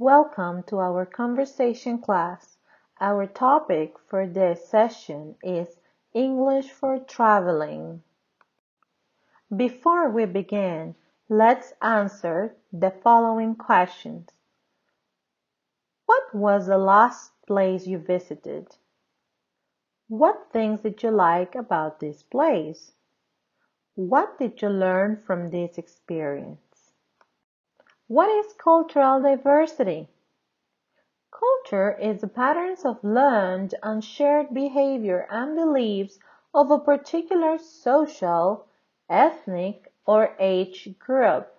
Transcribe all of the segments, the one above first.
Welcome to our conversation class. Our topic for this session is English for traveling. Before we begin, let's answer the following questions. What was the last place you visited? What things did you like about this place? What did you learn from this experience? What is cultural diversity? Culture is the patterns of learned and shared behavior and beliefs of a particular social, ethnic, or age group.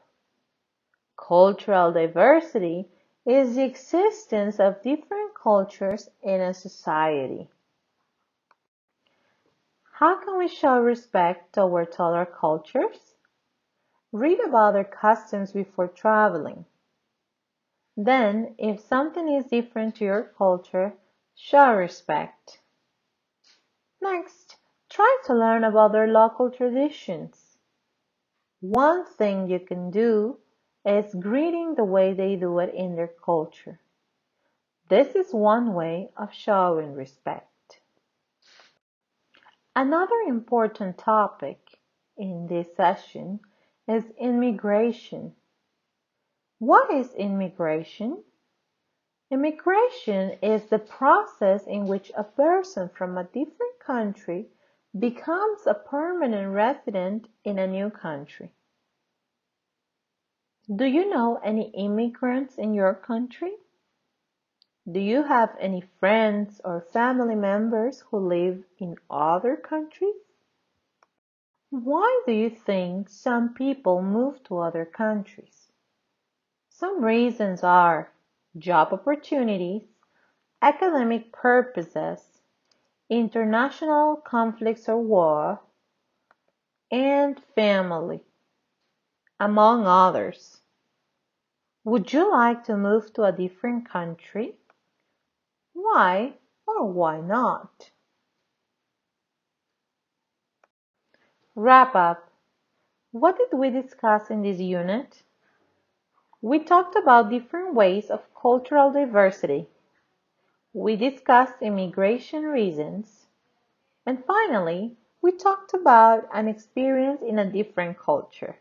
Cultural diversity is the existence of different cultures in a society. How can we show respect towards other cultures? Read about their customs before traveling. Then, if something is different to your culture, show respect. Next, try to learn about their local traditions. One thing you can do is greeting the way they do it in their culture. This is one way of showing respect. Another important topic in this session is immigration. What is immigration? Immigration is the process in which a person from a different country becomes a permanent resident in a new country. Do you know any immigrants in your country? Do you have any friends or family members who live in other countries? Why do you think some people move to other countries? Some reasons are job opportunities, academic purposes, international conflicts or war, and family, among others. Would you like to move to a different country? Why or why not? Wrap up. What did we discuss in this unit? We talked about different ways of cultural diversity. We discussed immigration reasons. And finally, we talked about an experience in a different culture.